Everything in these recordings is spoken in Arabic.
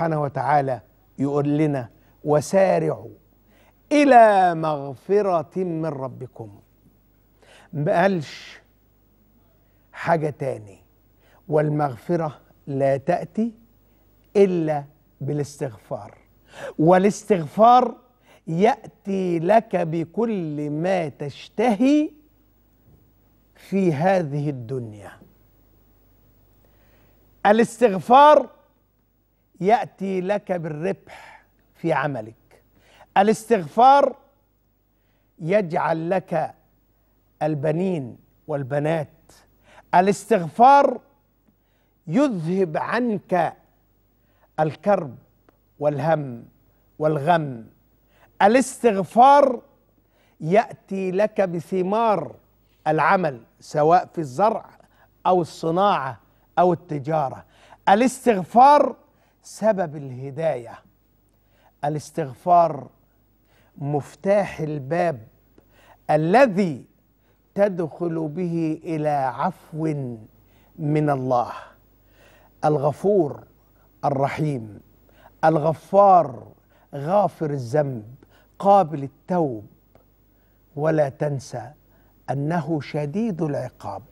سبحانه وتعالى يقول لنا وسارعوا إلى مغفرة من ربكم. ما قالش حاجة تاني. والمغفرة لا تأتي إلا بالاستغفار. والاستغفار يأتي لك بكل ما تشتهي في هذه الدنيا. الاستغفار يأتي لك بالربح في عملك. الاستغفار يجعل لك البنين والبنات. الاستغفار يذهب عنك الكرب والهم والغم. الاستغفار يأتي لك بثمار العمل سواء في الزرع أو الصناعة أو التجارة. الاستغفار سبب الهداية. الاستغفار مفتاح الباب الذي تدخل به إلى عفو من الله. الغفور الرحيم. الغفار غافر الذنب قابل التوب. ولا تنسى أنه شديد العقاب.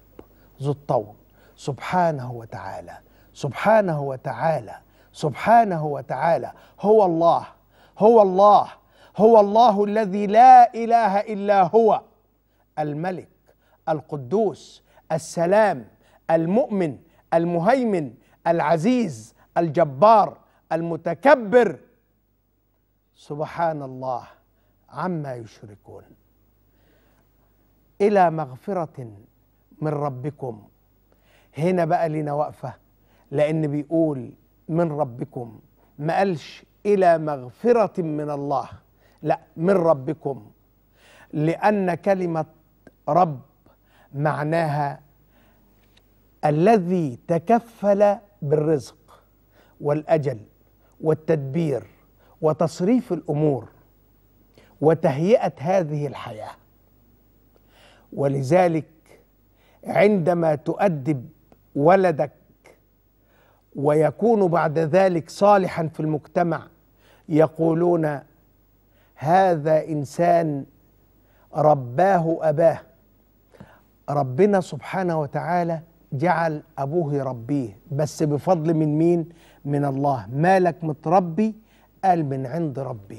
ذو الطول. سبحانه وتعالى. سبحانه وتعالى سبحانه وتعالى. هو الله. هو الله. هو الله الذي لا إله إلا هو. الملك القدوس السلام المؤمن المهيمن العزيز الجبار المتكبر. سبحان الله عما يشركون. إلى مغفرة من ربكم. هنا بقى لنا وقفة لأن بيقول من ربكم. ما قالش إلى مغفرة من الله. لا من ربكم. لأن كلمة رب معناها الذي تكفل بالرزق والأجل والتدبير وتصريف الأمور وتهيئة هذه الحياة. ولذلك عندما تؤدب ولدك ويكون بعد ذلك صالحا في المجتمع يقولون هذا إنسان رباه أباه. ربنا سبحانه وتعالى جعل أبوه يربيه بس بفضل من مين؟ من الله. مالك متربي قال من عند ربي.